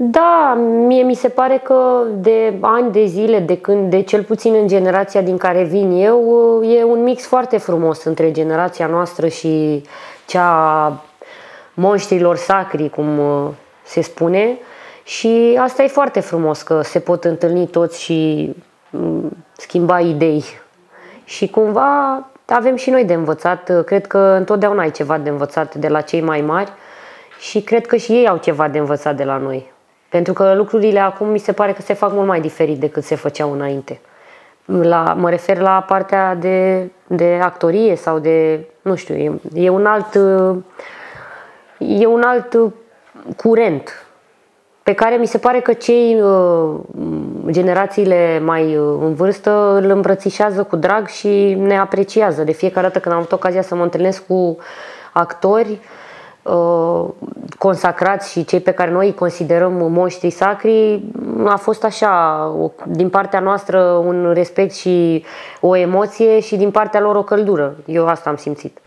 Da, mie mi se pare că de ani de zile, de când, de cel puțin în generația din care vin eu, e un mix foarte frumos între generația noastră și cea a monștrilor sacri, cum uh, se spune. Și asta e foarte frumos, că se pot întâlni toți și mm, schimba idei. Și cumva avem și noi de învățat. Cred că întotdeauna ai ceva de învățat de la cei mai mari și cred că și ei au ceva de învățat de la noi. Pentru că lucrurile acum mi se pare că se fac mult mai diferit decât se făceau înainte. La, mă refer la partea de, de actorie sau de, nu știu, e, e un alt e un alt curent pe care mi se pare că cei uh, generațiile mai uh, în vârstă îl îmbrățișează cu drag și ne apreciază. De fiecare dată când am avut ocazia să mă întâlnesc cu actori uh, consacrați și cei pe care noi îi considerăm moștri sacri, a fost așa, din partea noastră un respect și o emoție și din partea lor o căldură. Eu asta am simțit.